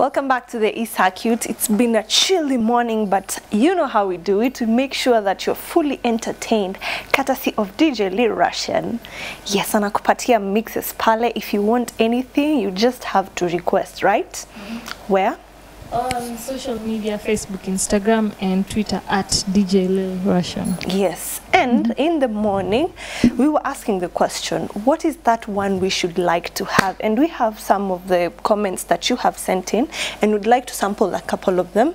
Welcome back to the East Circuit. It's been a chilly morning, but you know how we do it. We make sure that you're fully entertained, courtesy of DJ Lee Russian. Yes, anakupatia mixes pale. If you want anything, you just have to request, right? Mm -hmm. Where? On social media, Facebook, Instagram, and Twitter at DJ Lil Russian. Yes. And mm -hmm. in the morning, we were asking the question, what is that one we should like to have? And we have some of the comments that you have sent in, and would like to sample a couple of them.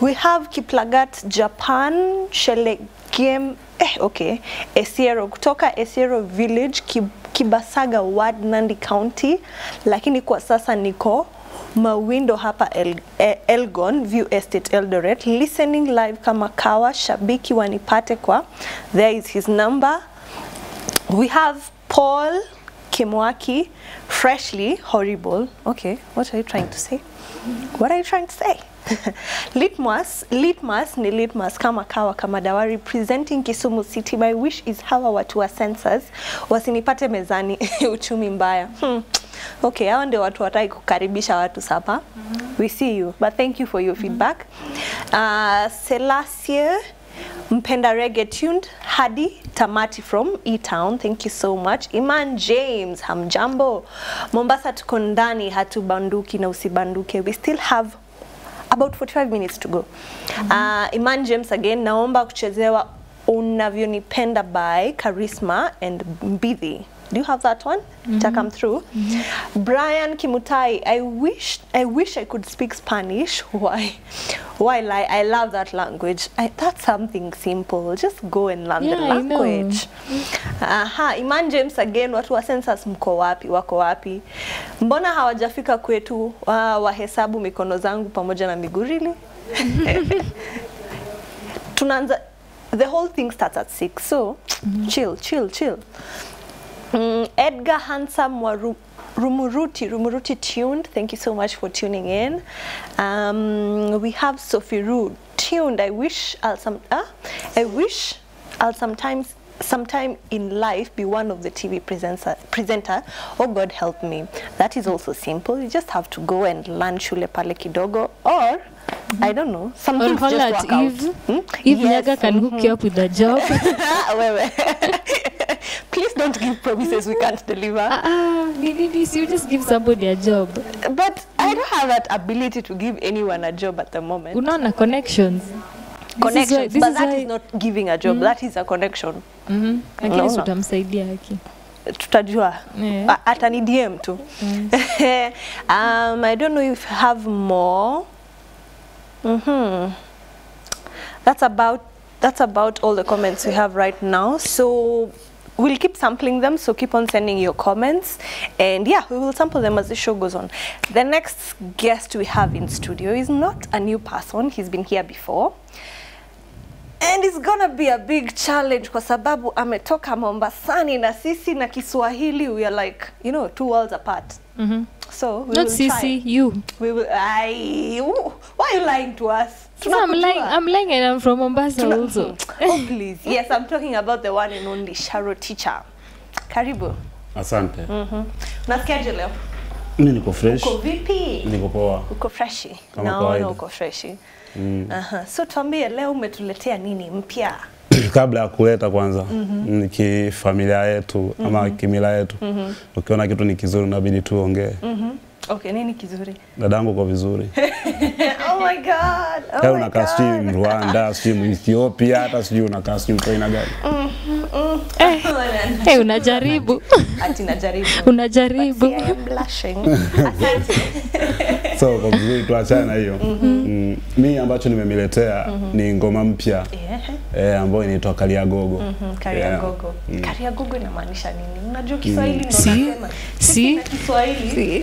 We have Kiplagat Japan, Shelegem, eh, okay, Esiero, kutoka Esiero Village, Kib- Kibasaga Ward, Nandi County, lakini kwa sasa niko Mawindo hapa El, eh, Elgon View Estate Eldoret listening live kama kawa shabiki wanipate kwa there is his number. We have Paul Kimwaki freshly horrible. Okay what are you trying to say? What are you trying to say litmus litmus ni litmus kama kawa kama dawa representing Kisumu City my wish is hawa watu wa sensors wasinipate mezani uchumi mbaya hmm. Okay, hawa ndio watu wataki kukaribisha watu sapa. Mm -hmm. We see you, but thank you for your feedback. Uh, Selassie Mpenda Reggae tuned hadi tamati from E-Town. Thank you so much. Iman James, hamjambo. Mombasa tuko ndani, hatubanduki na usibanduke. We still have about 45 minutes to go. Mm -hmm. Uh, Iman James again, naomba kuchezewa unavyonipenda by Charisma and Mbidhi. Do you have that one? Mm -hmm. come through. Mm -hmm. Brian Kimutai, I wish I wish I could speak Spanish. Why? Why lie? I love that language. I, that's something simple. Just go and learn Yeah, the language. Aha, language. Aha, Iman James again, watu wa census mko wapi? Wako wapi? Mbona hawajafika kwetu uh, wahesabu mikono zangu pamoja na migurili really? Tunaanza the whole thing starts at 6 so mm -hmm. chill chill chill. Mm, Edgar Handsome wa Ru- Rumuruti, Rumuruti tuned. Thank you so much for tuning in. Um, we have Sophie Ru tuned. I wish I'll some. Uh, I wish I'll sometimes sometime in life be one of the TV presenter, presenter. Oh God help me. That is also simple. You just have to go and learn shule pale kidogo or I don't know. Some Or things holler just work out. Eve. Hmm? If Yes, Nyaga can hook you up with a job. Please don't give promises we can't deliver. Uh, uh, ni you just give somebody a job. But I don't have that ability to give anyone a job at the moment. Unaona connections. This is why- Connections, this but is that why- is not giving a job. mm. That is a connection. Mhm. Lakini Unaona? si utamsaidia haki. Tutajua. Yeah. A- Atani DM tu. um, I don't know if you have more. mm -hmm. That's about that's about all the comments we have right now. So we'll keep sampling them. So keep on sending your comments, and yeah, we will sample them as the show goes on. The next guest we have in studio is not a new person. He's been here before. And it's gonna be a big challenge kwa sababu ametoka Mombasani na sisi na Kiswahili we are like, you know, two worlds apart. Mhm. So we Not will try. You. We will I why are you lying to us? So I'm lying, I'm lying and I'm from Mombasa Tuna- also. oh please. Yes, I'm talking about the one and only Sharo teacher. Karibu. Asante. Mhm. Unasikiaje leo? Mimi niko fresh, Uko vipi? niko poa. Uko freshi? Naona uko freshi. Mm. Aha. So tuambie leo umetuletea nini mpya? Kabla ya kuleta kwanza mm -hmm. kifamilia yetu mm -hmm. ama kimila yetu, mm -hmm. ukiona kitu ni kizuri unabidi tuongee. Mhm. Okay, nini kizuri? Dadangu kwa vizuri, oh my god. Oh my unakaa sijui. Rwanda, sijui Ethiopia, hata sijui unakaa sijui mko aina gani. Unajaribu. Ati najaribu. unajaribu. See, I am blushing. So kwa vizuri tuachane na hiyo. Mm. Mimi ambacho nimemiletea ni ngoma mpya Yeah. eh, ambayo inaitwa karia gogo Kariagogo. Kariagogo inamaanisha nini? Unajua Kiswahili ndo Si. Si.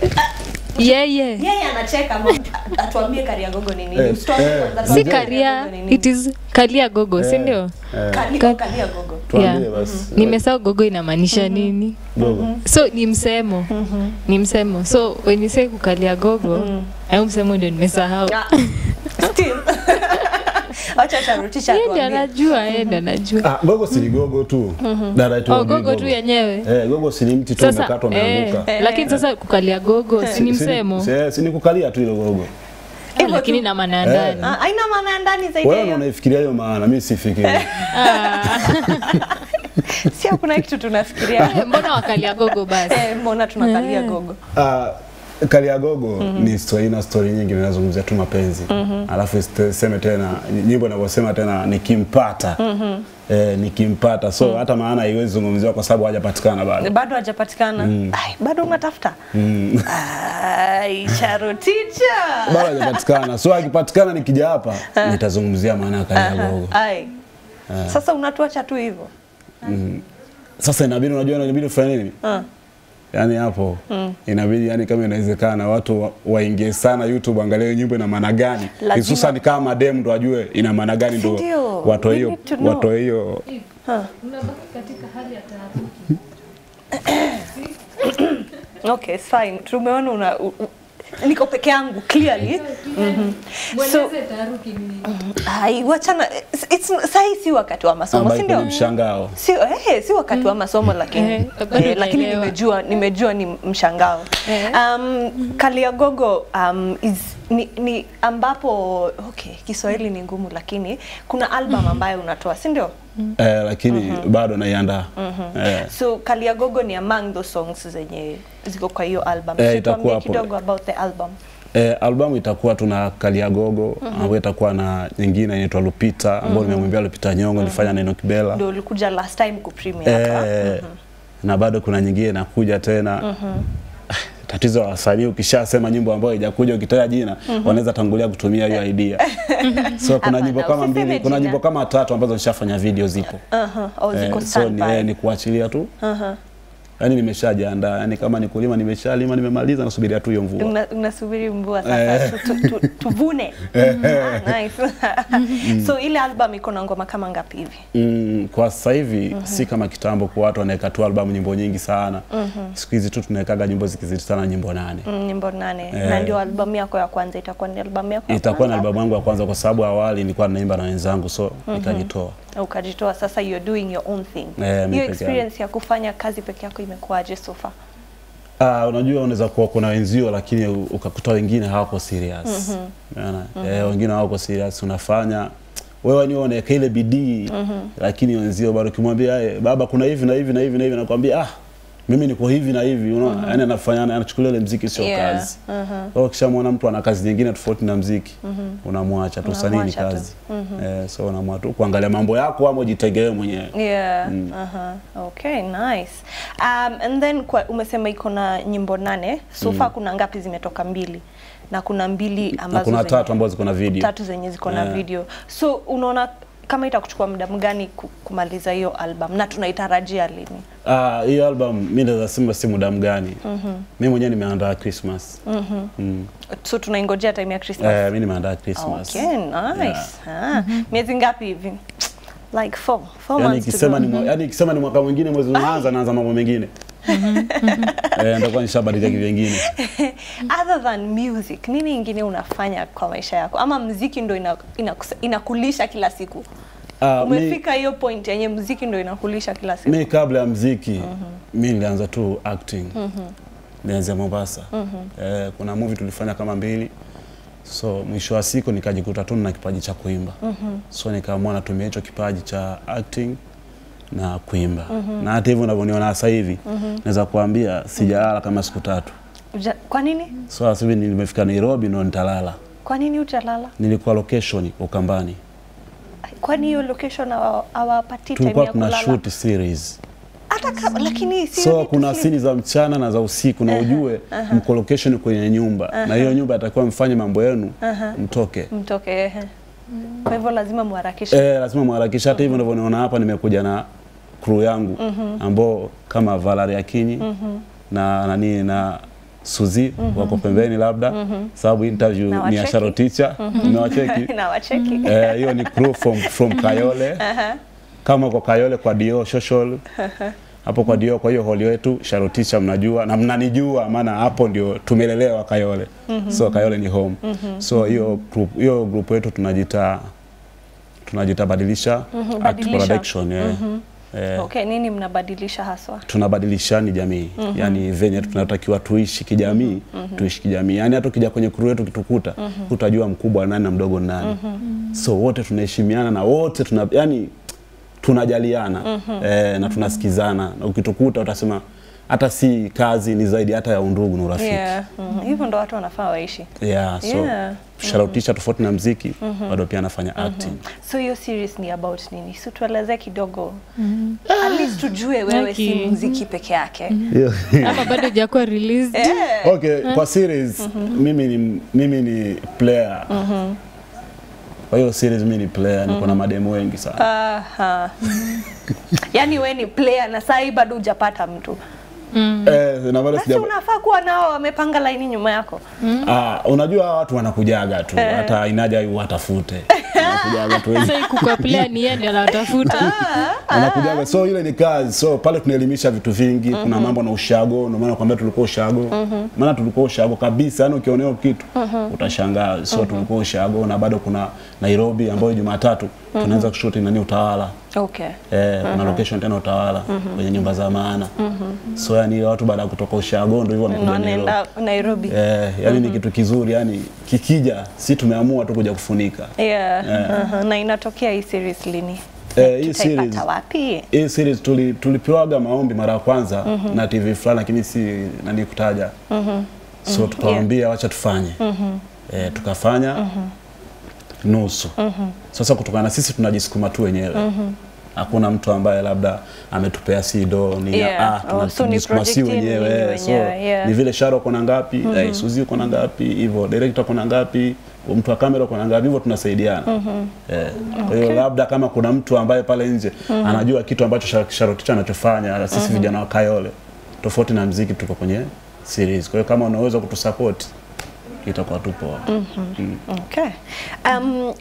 Yeye. Yeye anacheka atuambie karia gogo ni nini? Eh, eh, Si karia, it is kalia gogo, si Eh, ndio? tuambie Yeah. Nimesahau gogo inamaanisha nini. Gogo. So ni msemo. Ni msemo. So when you say kukalia gogo, au msemo ndio nimesahau. Ah, Still. Wacha sharutisha cha ndiye Yeye anajua, yeye anajua. Ah, gogo si gogo tu. Dada tu. Oh, gogo tu yenyewe. Eh, gogo si ni mti tu umekatwa na umeanguka. lakini sasa kukalia gogo si ni msemo, Si si ni kukalia tu ile gogo. Eh, lakini na maana ya Eh. ndani. Ah, haina maana ya ndani zaidi Wewe hiyo. unaifikiria hiyo maana, mimi sifikiri. Sio kuna kitu tunafikiria. Eh, Mbona wakalia gogo basi? Eh, mbona tunakalia gogo? Ah, Kaliagogo ni story na story nyingi ninazungumzia tu mapenzi. mm -hmm. Alafu seme tena nyimbo inavyosema tena nikimpata. mm -hmm. Eh, nikimpata. So mm. hata maana haiwezi zungumziwa kwa sababu hajapatikana bado. Bado hajapatikana. Ai, bado unatafuta. Ai, Charo teacher. Bado hajapatikana. So akipatikana nikija hapa nitazungumzia maana ya Kaliagogo. Ai. Sasa unatuacha tu hivyo. mm. Sasa inabidi unajua inabidi ufanye nini? Ah. Yaani hapo mm. inabidi yani kama inawezekana watu wa- waingie sana YouTube angalie nyimbo ina maana gani. Hususan kama madem ndo ajue ina maana gani ndo watu watoe hiyo watu watoe hiyo katika hali ya taharuki. Okay, fine. Tumeona una niko peke yangu clearly. so taharuki ni nini? Wachana it's, sahi si wakati wa masomo, si ndio? mshangao. Si, eh, si wakati wa masomo lakini Eh, eh, lakini nimejua nimejua ni mshangao. Eh. Um, Kaliagogo um, is, ni, ni ambapo okay, Kiswahili ni ngumu lakini kuna album ambayo unatoa, si ndio? Eh, lakini bado naiandaa. Eh, So Kaliagogo ni among those songs zenye ziko kwa hiyo album. Eh, so itakuwa kidogo about the album. eh, albamu itakuwa tuna Kaliagogo ambayo itakuwa na nyingine inaitwa Lupita ambayo nimemwambia Lupita Nyongo mm -hmm. nilifanya na Enoch Bella. Ndio ulikuja last time ku premiere mm -hmm. na bado kuna nyingine inakuja tena. Tatizo la wasanii ukishasema nyimbo ambayo haijakuja ukitaja jina mm -hmm. wanaweza tangulia kutumia hiyo idea. so kuna nyimbo kama mbili, kuna nyimbo kama tatu ambazo nishafanya video zipo. uh -huh. ziko Eh, so ni, eh, ni kuachilia tu. Aha. Yaani nimeshajiandaa, yani kama ni kulima nimeshalima, nimemaliza nasubiria tu hiyo mvua. Una- unasubiri mvua sasa tu, tu, tu, tuvune ah, nice. so ile album iko na ngoma kama ngapi hivi Mm, kwa sasa hivi si kama kitambo kwa watu wanaweka tu albamu nyimbo nyingi sana. Mm -hmm. Siku hizi tu tunawekaga nyimbo zikizidi sana nyimbo nane. mm, nyimbo nane Eh. na ndio albamu yako ya kwanza itakuwa ni albamu yako Itakuwa na kwanza? albamu yangu ya kwanza kwa sababu awali nilikuwa naimba na wenzangu so mm -hmm. nikajitoa. Ukajitoa sasa you're doing your own thing. Hiyo yeah, experience ya kufanya kazi peke yako imekuwaje so far? Ah, unajua unaweza kuwa kuna wenzio lakini ukakuta wengine hawako serious. Unaona? Eh, wengine hawako serious unafanya. Wewe ni unaweka ile bidii. Mm -hmm. lakini wenzio bado ukimwambia "Eh, baba kuna hivi na hivi na hivi na hivi nakwambia ah mimi niko hivi na hivi unaona? Yani anafanya anachukulia ile mziki sio Yeah, kazi. Kwa hiyo ukishamwona mtu ana kazi nyingine tofauti na mziki unamwacha tu sanii ni kazi mm kazi. Eh, so unamwacha tu kuangalia mambo yako ama ujitegemee mwenyewe. yeah. Aha okay nice. Um, and then kwa, umesema iko na nyimbo nane. So far kuna ngapi zimetoka? Mbili. Na kuna mbili Na ambazo kuna tatu ambazo ziko na video. tatu zenye ziko na Yeah. video. So unaona kama itakuchukua muda mgani kumaliza hiyo album na tunaitarajia lini Ah, hiyo album mimi naweza sema si muda mgani. Mimi mwenyewe nimeandaa Christmas. Mm. mm. so tunaingojea time ya Christmas Eh, mimi nimeandaa Christmas. okay nice ah, miezi ngapi hivi like four four yani months Yaani ikisema ni mwa- yaani ikisema ni mwaka mwingine mwezi unaanza naanza mambo mengine. Eh, nishabadilia nishabadilisha kivingine. other than music nini ingine unafanya kwa maisha yako ama mziki ndo inakulisha ina, ina kila siku Uh, umefika hiyo point yenye mziki ndo inakulisha kila siku mi kabla ya mziki mm -hmm. mi nilianza tu acting. mm -hmm. Nilianzia Mombasa. mm -hmm. Eh, kuna movie tulifanya kama mbili. So mwisho wa siku nikajikuta tu na kipaji cha kuimba. mm -hmm. So nikaamua natumia hicho kipaji cha acting na kuimba. mm -hmm. Na hata hivyo unavyoniona sasa hivi mm -hmm. naweza kuambia sijalala kama siku tatu. Uja, kwa nini So sasa hivi nimefika Nairobi ndo nitalala. kwa nini utalala Nilikuwa location Ukambani. kwani hiyo location hawapati time Tulikuwa kulala? tuna kulala shoot series. hata kama lakini si So kuna sini za mchana na za usiku na ujue uh -huh. mko location kwenye nyumba uh -huh. na hiyo nyumba atakuwa mfanye mambo yenu uh -huh. mtoke. mtoke ehe. kwa hivyo lazima muharakishe Eh, lazima muharakishe. Hata hivyo ndivyo hapa nimekuja na crew yangu mm -hmm. ambao kama Valeria Kinyi na nani na Suzi mm -hmm. wako pembeni labda mm -hmm. sababu interview Na ni ya. Sharo Teacher mm -hmm. na wacheki Eh, hiyo ni crew from, from Kayole uh -huh. kama kwa Kayole kwa Dio social hapo kwa Dio, kwa hiyo holi wetu Sharotisha mnajua na mnanijua, maana hapo ndio tumelelewa Kayole mm -hmm. so Kayole ni home mm -hmm. so hiyo group hiyo group yetu tunajita tunajita badilisha act Badilisha. production -hmm. Eh, Okay, nini mnabadilisha haswa? Tunabadilisha ni jamii mm -hmm. yani venye tunatakiwa tuishi kijamii mm -hmm. tuishi kijamii yani hata ukija kwenye kuru yetu kitukuta mm -hmm. utajua mkubwa nani na mdogo nani mm -hmm. so wote tunaheshimiana na wote tuna yani tunajaliana mm -hmm. eh, na tunasikizana na ukitukuta utasema hata si kazi ni zaidi hata ya undugu na urafiki Yeah. Mm -hmm. Hivyo ndo watu wanafaa waishi. yeah, so Yeah. sharautisha mm -hmm. tofauti na mziki mm -hmm. bado pia anafanya acting So hiyo series ni about nini? Si tuelezee kidogo. Mm -hmm. At least tujue wewe si mziki mm -hmm. peke yake. ama bado jakuwa released Yeah. Okay, kwa series mm -hmm. mimi ni mimi ni player. Kwa hiyo series mimi ni player, niko na mademu wengi sana. Aha. Yaani wewe ni player na sasa hii bado hujapata mtu. Mm. Eh, na bado sija unafaa kuwa nao wamepanga laini nyuma yako. Mm. Ah, unajua watu wanakujaga tu, hata inaja watafute. Wanakujaga tu sasa iko kwa player ni yeye ndiye anatafuta Wanakujaga so ile ni kazi. So pale tunaelimisha vitu vingi, mm -hmm. kuna mambo na ushago, ndio maana nakwambia tulikuwa ushago. Maana tulikuwa ushago kabisa, yani kitu mm -hmm. utashangaa. So tulikuwa ushago na bado kuna Nairobi ambayo Jumatatu mm -hmm. tunaanza kushuti nani utawala. Okay. Eh, mm -hmm. na location tena utawala mm -hmm. kwenye nyumba za maana. Mm -hmm. So yani watu baada ya kutoka ushago ndio hivyo wanakuja Nairobi. Wanaenda Nairobi. Eh, yani mm -hmm. ni kitu kizuri yani kikija si tumeamua tu kuja kufunika. Yeah. Eh. aha. Na inatokea hii series lini? Eh, hii series wapi? hii series tuli, tulipewaga maombi mara ya kwanza mm -hmm. na TV fulani lakini si nani kutaja. Mm -hmm. So tukawaambia wacha tufanye. Mm -hmm. Eh, tukafanya nusu. Mm -hmm. Sasa kutokana na sisi tunajisukuma tu wenyewe. Mm -hmm. Hakuna mtu ambaye labda ametupea si do ni Yeah. ah, Oh, so tunajisukuma si wenyewe. So yeah. ni vile Sharo kona ngapi, mm eh, Suzi uko na ngapi, hivyo director kona ngapi, mtu wa kamera kona ngapi, hivyo tunasaidiana. Mm -hmm. Eh, kwa hiyo labda kama kuna mtu ambaye pale nje mm -hmm. anajua kitu ambacho Sharo- Ticha anachofanya, sisi vijana wa Kayole tofauti na mziki tuko kwenye series. Kwa hiyo kama unaweza kutusupport itakuwa tu poa. Mm. -hmm. mm. Okay. Um,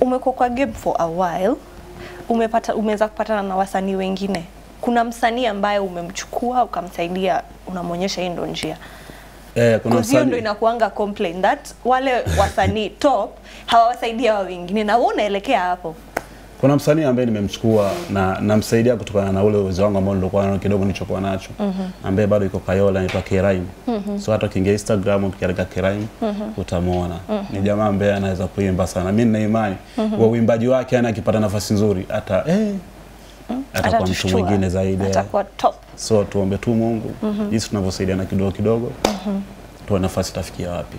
umekuwa kwa game for a while. Umepata umeweza kupatana na wasanii wengine. Kuna msanii ambaye umemchukua ukamsaidia, unamwonyesha hii ndo njia. Eh, kuna msanii hiyo ndo inakuanga complain that wale wasanii top hawawasaidia wa wengine na wewe unaelekea hapo. Kuna msanii ambaye nimemchukua na namsaidia kutokana na ule uwezo wangu ambao nilikuwa nao kidogo nilichokuwa nacho ambaye bado iko Kayola anaitwa Keraim. So hata ukiingia Instagram ukiandika Keraim utamwona. Ni jamaa ambaye anaweza kuimba sana. Mimi nina imani wa uimbaji wake ana akipata nafasi nzuri hata eh atakuwa mtu mwingine zaidi. eh. Atakuwa top. So tuombe tu Mungu jinsi tunavyosaidiana kidogo kidogo tuone nafasi tafikia wapi.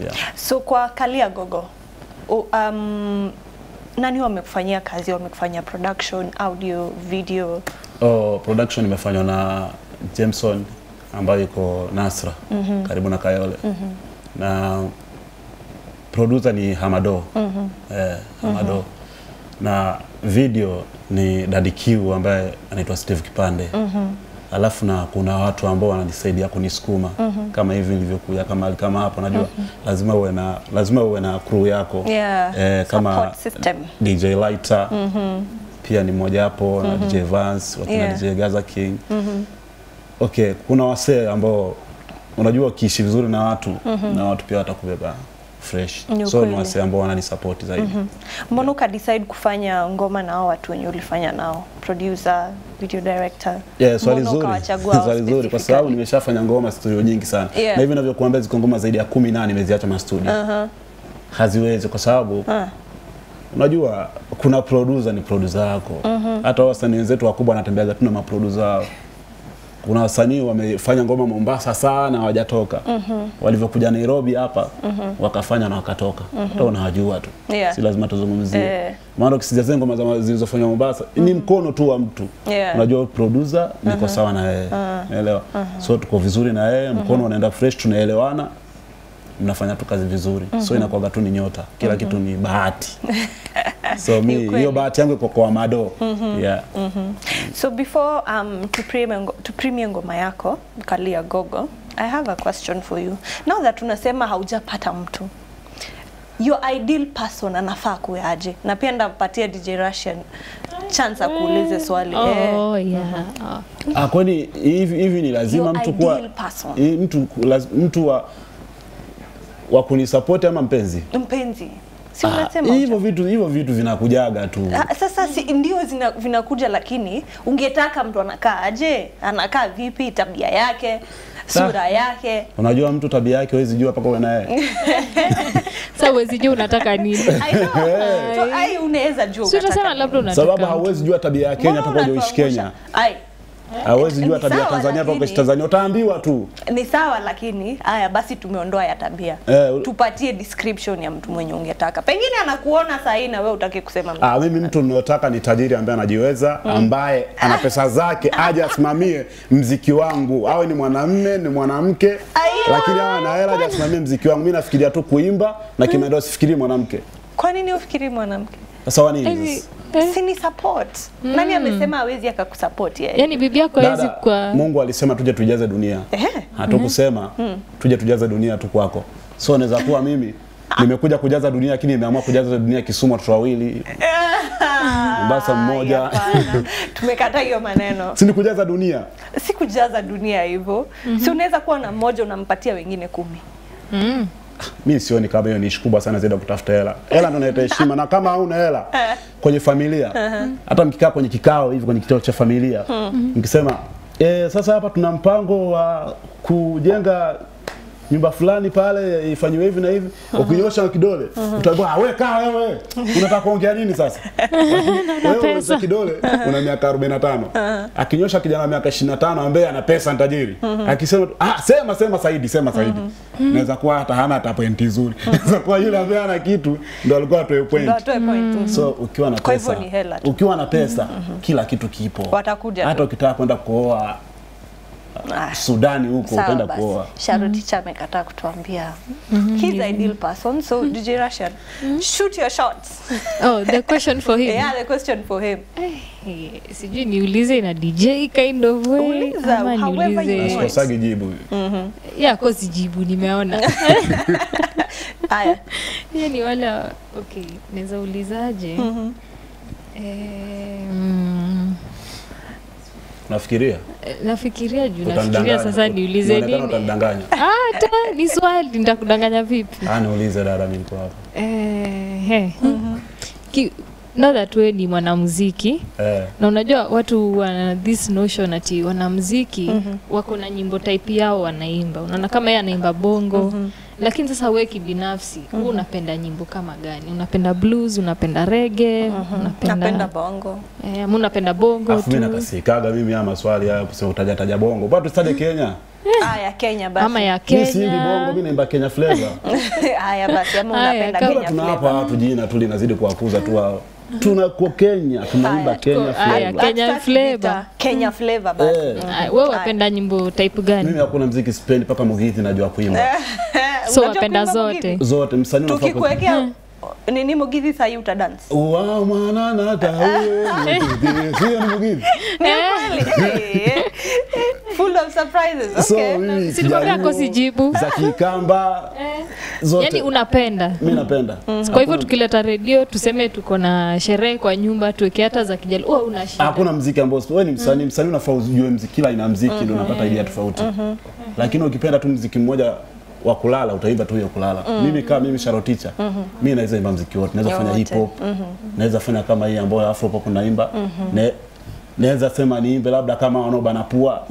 Yeah. So kwa Kalia Gogo, u- um, nani wamekufanyia kazi? Wamekufanyia production, audio, video? Oh, production imefanywa na Jameson ambayo iko Nasra mm -hmm. karibu na Kayole mm -hmm. na producer ni Hamado mm -hmm. eh, Hamado mm -hmm. na video ni Daddy Q ambaye anaitwa Steve Kipande alafu na kuna watu ambao wananisaidia kunisukuma mm -hmm. kama hivi nilivyokuja kama kama hapo najua mm -hmm. lazima uwe na lazima uwe na crew yako Yeah, eh, kama DJ system. DJ Lighter pia ni mmoja hapo mm -hmm. na DJ Vance wakina Yeah. DJ Gaza King mm -hmm. okay kuna wasee ambao unajua ukiishi vizuri na watu mm -hmm. na watu pia watakubeba fresh so ni wasee ambao wananisupport zaidi Mbona uka decide kufanya ngoma na hao watu wenye ulifanya nao? Producer, video director. Yeah, swali zuri. swali zuri kwa sababu nimeshafanya ngoma studio nyingi sana. Yeah. Na hivi ninavyokuambia ziko ngoma zaidi ya kumi na nimeziacha ma studio. Haziwezi kwa sababu uh -huh unajua kuna producer ni producer yako. Hata wasanii wenzetu wakubwa wanatembeaga tu na maproducer wao. Kuna wasanii wamefanya ngoma Mombasa sana hawajatoka. mm -hmm. Walivyokuja Nairobi hapa mm -hmm. wakafanya na wakatoka. mm Hata unawajua tu. Yeah. Si lazima tuzungumzie. Eh. Maana ukisikia ngoma zilizofanywa Mombasa mm -hmm. ni mkono tu wa mtu. Yeah. Unajua producer niko sawa na yeye. Unaelewa? So tuko vizuri na yeye, mkono unaenda fresh, tunaelewana. Mnafanya tu kazi vizuri. mm -hmm. So inakuwa tu ni nyota. Kila mm -hmm. kitu ni bahati. So mi hiyo bahati yangu iko kwa Mado. Yeah. mm -hmm. So before um, to premiere ngoma yako Kalia Gogo, I have a question for you. Now that unasema haujapata mtu your ideal person anafaa kuwe aje? Na pia ndampatia DJ Russian chance akuulize swali. Eh, oh, yeah. Oh. Ah, kwani hivi hivi ni lazima Your mtu kuwa hii mtu mtu wa wa kunisupport ama mpenzi? mpenzi si Ah, unasema hivyo vitu hivyo vitu vinakujaga tu. Ah, sasa si, ndio zina, vinakuja lakini ungetaka mtu anakaa aje anakaa vipi tabia yake sura yake Unajua mtu tabia yake huwezi jua mpaka uwe naye. Sasa huwezi jua unataka nini. I know. So, ai unaweza jua Sio unasema unataka labda unataka. Sababu hauwezi jua tabia ya Kenya mpaka uishi? Kenya. ai Hauwezi jua tabia Tanzania kwa kesi Tanzania. Utaambiwa tu. ni sawa lakini haya basi tumeondoa ya tabia Eh, tupatie description ya mtu mwenye ungetaka pengine anakuona sahii na wewe utaki kusema mtu. Ah, mimi mtu ninayotaka ni tajiri ambaye anajiweza, ambaye ana pesa zake, aje asimamie mziki wangu, awe ni mwanamme ni mwanamke, lakini awe na hela, aje asimamie mziki wangu. Mimi nafikiria tu kuimba na kimaendeleo, sifikiri mwanamke. kwa nini ufikiri mwanamke Sasa wa nini? Eh, si ni support nani amesema hawezi akakusupport yeye Yaani bibi yako hawezi kwa Mungu alisema tuje tujaze dunia. eh. Hatukusema tuje tujaze dunia tu kwako. So naweza kuwa mimi nimekuja kujaza dunia lakini nimeamua kujaza dunia Kisumu watoto wawili. Mombasa mmoja. Tumekata hiyo maneno Si ni kujaza dunia. si kujaza dunia hivyo si unaweza kuwa na mmoja unampatia wengine kumi mm. Mi sioni kama hiyo ni ishi kubwa sana zaidi ya kutafuta hela. Hela ndio inaleta heshima, na kama hauna hela kwenye familia, hata mkikaa kwenye kikao hivi, kwenye kikao cha familia, mkisema e, sasa hapa tuna mpango wa kujenga nyumba fulani pale ifanywe hivi na hivi, ukinyosha kidole utaambiwa "Ah, wewe kaa wewe, unataka kuongea nini sasa? Wewe una kidole una miaka 45. Akinyosha kijana wa miaka 25 ambaye ana pesa tajiri. Akisema ah sema sema Saidi, sema Saidi. Naweza kuwa hata hana hata pointi nzuri. Naweza kuwa yule ambaye ana kitu ndo alikuwa atoe point. Atoe point. So ukiwa na pesa, ukiwa na pesa kila kitu kipo. Watakuja Hata ukitaka kwenda kuoa. Sudani huko utaenda kuoa. Sharuti teacher amekataa kutuambia. He's the ideal person so DJ Rashad shoot your shots. Oh, the question for him. yeah the question for him. Eh, sijui niulize na DJ kind of way. Uliza, ama however you jibu. Mm -hmm. jibu. kosi jibu sijibu nimeona. Haya. Hiyo ni wala okay naweza ulizaje? Eh, mm, Nafikiria. eh, nafikiria juu nafikiria sasa niulize nini? utanidanganya. Ah, hata ni swali nitakudanganya vipi Ah, niulize dada, mimi niko hapa. eh, he. Ki, now that we ni mwanamuziki Eh. na unajua watu wana this notion ati wanamuziki wako na nyimbo type yao wanaimba unaona kama yeye anaimba bongo lakini sasa wewe kibinafsi mm -hmm. unapenda nyimbo kama gani unapenda blues unapenda rege unapenda napenda bongo eh, mimi unapenda bongo Afu mimi nakasikaga mimi ama maswali haya kusema utaja taja bongo. Bado tusitaje Kenya. haya Kenya basi ama ya Mimi si bongo, mimi naimba Kenya flavor. haya basi ama unapenda Kenya flavor. Kenya tunawapa flavor watu jina tu linazidi kuwakuza tu wao. Tunako Kenya, tunaimba Kenya flavor. haya. Kenya flavor. Kenya flavor basi Eh. Ah, wewe wapenda nyimbo type gani Mimi hakuna mziki sipendi paka Mugithi najua kuimba. so wapenda zote. Zote msanii tukikuwekea nini Mugithi sahii uta dance Wa mwana na tawe Mugithi. Sio ni Mugithi. Eh, full of surprises So okay. mimi Si nikwambia Kijaluo, ako sijibu. za Kikamba zote. yani unapenda. Mimi napenda. kwa hivyo tukileta redio tuseme tuko na sherehe kwa nyumba tuweke hata za kijali Wewe una shida. Hakuna mziki ambao wewe ni msanii msanii unafaa ujue mziki kila ina mziki ndio unapata idea tofauti. Lakini ukipenda tu mziki mmoja wa kulala utaimba tu hiyo kulala Mm. mimi kama mimi Sharo Teacher, mm -hmm. mimi naweza imba muziki wote naweza fanya hip hop mm -hmm. naweza fanya kama hii ambayo afro pop naimba Mm -hmm. Ne- naweza sema niimbe labda kama wanaobana pua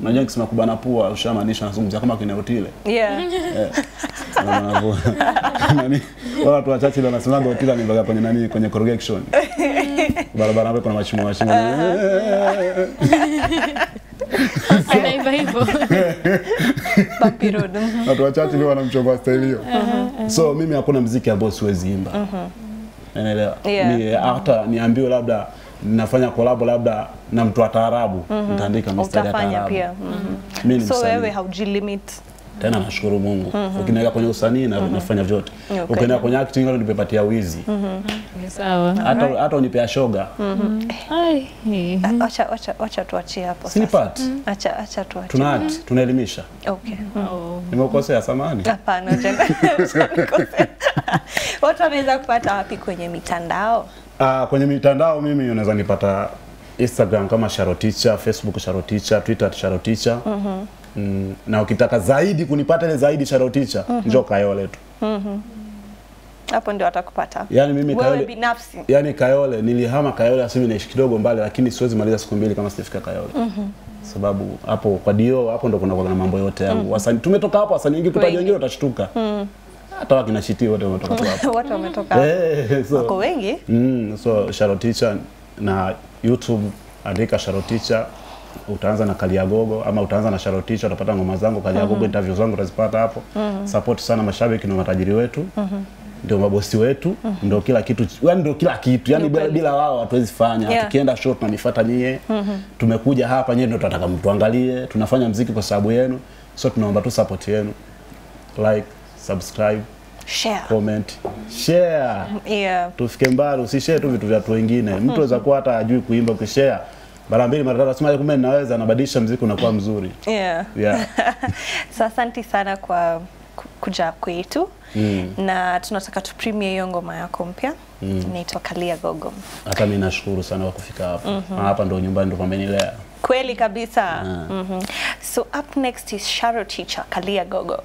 unajua nikisema kubana pua ushamaanisha nazungumzia kama kina Otile yeah yeah. Nani? Wala watu wachache ndio wanasemaga Otile ni kwenye nani kwenye correction. barabara hapo kuna mashimo mashimo anaimba hivyo mhm. watu wachache ndio wanamchomba staili hiyo. So mimi hakuna mziki ambao siwezi imba. Naelewa Yeah. Ni- hata niambiwe labda nafanya kolabo labda na mtu wa taarabu nitaandika mistari ya utafanya taarabu. mhm. so wewe haujilimit tena nashukuru Mungu. Mm -hmm. ukiniweka kwenye usanii na mm -hmm. nafanya vyote. Okay. ukiniweka kwenye acting leo nipepatia wizi. Ni sawa. Hata hata unipea shoga. Ai, eh. acha acha acha tuachie hapo sini sasa. part. Acha acha tuachie. Tuna tunaelimisha. Okay. Oh. nimekosea samani. Hapana jenga. watu wanaweza kupata wapi kwenye mitandao? Ah, kwenye mitandao mimi unaweza nipata Instagram kama Sharoticha, Facebook Sharoticha, Twitter Sharoticha. Mm, na ukitaka zaidi kunipata ile zaidi Sharoticha, njoo Kayole tu. mm -hmm. hapo ndio atakupata. Yani mimi wewe Kayole- binafsi Yani Kayole nilihama Kayole asimi naishi kidogo mbali, lakini siwezi maliza siku mbili kama sijafika Kayole. mm -hmm. Sababu hapo kwa Dio hapo ndo kuna na mambo yote yangu. mm. Wasanii tumetoka hapo, wasanii wengi kutaja Wengi. wengine utashtuka. Hata wakina Shiti wote wametoka tu hapo. watu wametoka hapo. Eh, so- wako wengi Mm, so Sharo Teacher na YouTube andika Sharoticha Teacher utaanza na Kaliagogo ama utaanza na Sharotisha, utapata ngoma zangu Kaliagogo mm -hmm. interview zangu utazipata hapo. mm -hmm. Support sana mashabiki na matajiri wetu. mm -hmm Ndio mabosi wetu, mm -hmm. ndio kila kitu, yani ndio kila kitu. Yani bila, bila wao hatuwezi fanya. Yeah. Tukienda show tunanifuata nyie. mm -hmm. Tumekuja hapa nyie ndio tunataka mtuangalie. Tunafanya mziki kwa sababu yenu. So tunaomba tu support yenu. Like, subscribe, share comment, share yeah tufike mbali, usishare tu vitu vya watu wengine. Mtu aweza kuwa hata ajui kuimba, ukishare mara mbili mara tatu, sema kumbe ninaweza, nabadilisha mziki unakuwa mzuri. yeah Yeah. so asante sana kwa kuja kwetu Mm. na tunataka tu premiere hiyo ngoma yako mpya inaitwa Kalia Gogo. Hata mimi nashukuru sana kwa kufika hapa. mm -hmm. hapa ndo nyumbani ndo pamenilea. Kweli kabisa. yeah. mm -hmm. So up next is Sharo Teacher Kalia Gogo.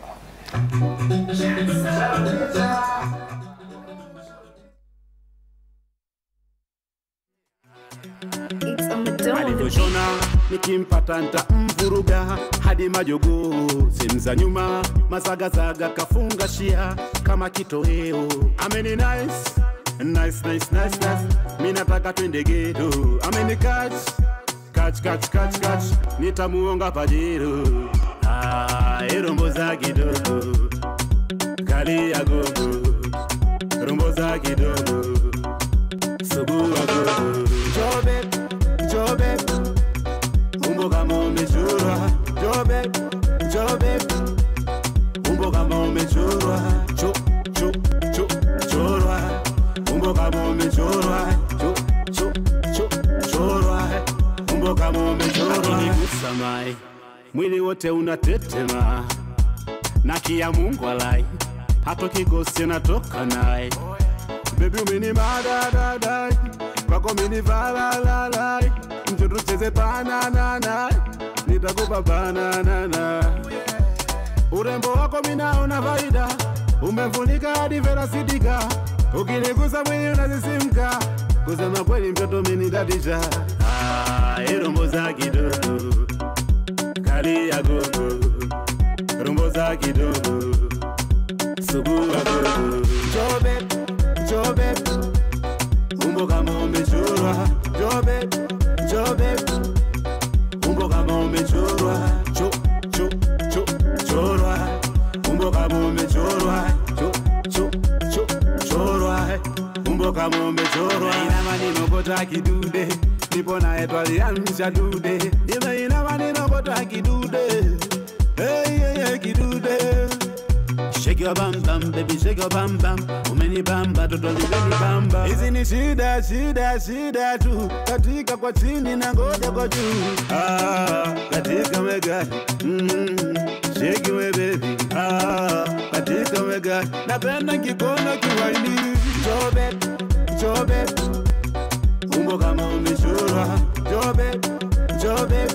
Alivyoshona nikimpata ntamvuruga hadi majogo sehemu za nyuma mazagazaga kafunga shia kama kitoweo. Ameni nice nice nice nice nice. Mi nataka twende ameni catch catch catch catch catch. Nitamuonga pajero. Ah erombo za kidogo. Kali ya gogo. Rombo za kidogo umbo kama umechorwa mai mwili wote unatetema na kia Mungu alai. Hapo kigosi natoka naye. Baby umini madadadai. Kwako mini valalalai. Mtoto cheze bananana nitakupa bananana urembo wako minaona faida. Umefunika hadi verasidika ukinigusa mwili unazisimka. Kusema kweli mtoto minidadisha ah, irombo za kidogo kali ya gogo rumbo za kidogo sugua gogo jobe jobe. Umbo kama umechorwa jobe jobe. Umbo kama umechorwa cho cho cho chorwa. Umbo kama umechorwa cho cho cho chorwa. Umbo kama umechorwa ina maneno kota kidude nipo naye twaliamsha dude ime ina mani kota kidude eyeye kidude Shake your bam bam, baby, shake your bam bam. Umeni bamba, toto libeni bamba. Hizi ni shida, shida, shida tu. Katika kwa chini na ngoja kwa juu. Ah, katika mega. Mm, shake your baby. Ah, katika mega. Napenda kikono kiwaini. Jobe, jobe. Umbo kama umechorwa. Jobe, jobe.